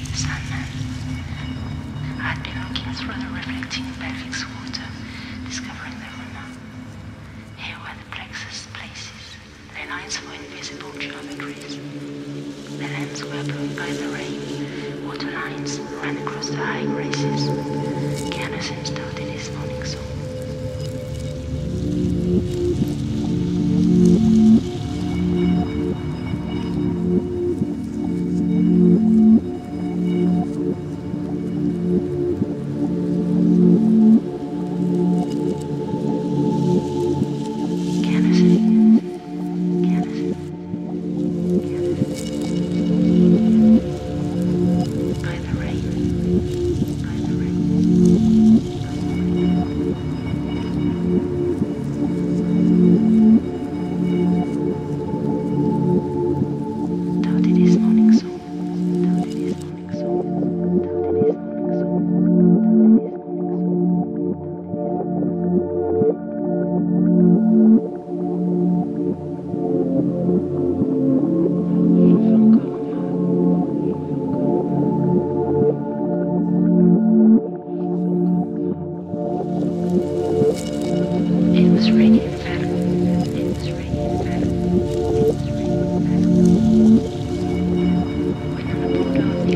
the Sandman. I had been looking through the reflecting pelvic water, discovering the rumor. Here were the plexus places, the lines for invisible geometries. The lands were blown by the rain. Water lines ran across the high graces. Started